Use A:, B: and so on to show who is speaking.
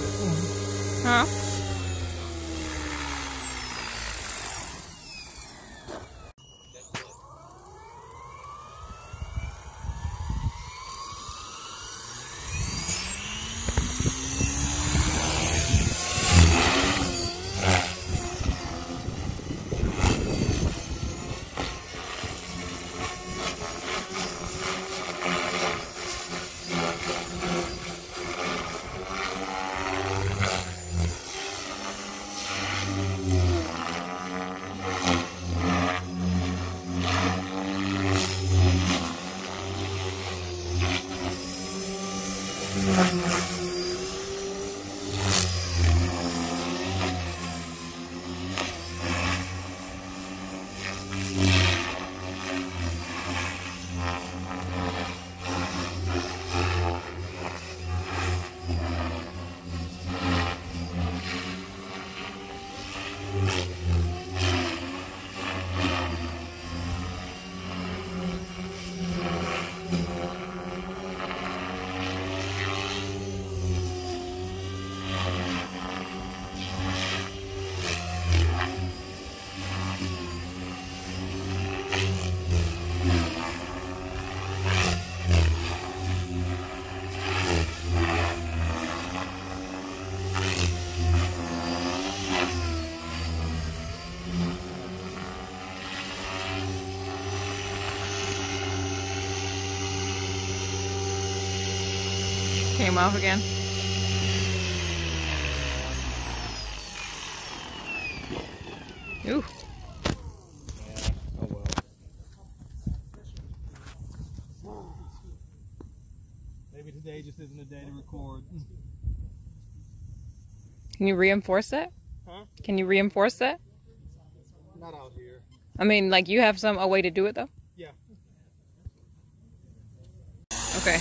A: 嗯。啊？Música Came off again. Ooh.
B: Oh well. Maybe today just isn't a day to record.
A: Can you reinforce that?
B: Huh?
A: Can you reinforce that?
B: Not out here.
A: I mean, like you have some a way to do it though.
B: Yeah.
A: Okay.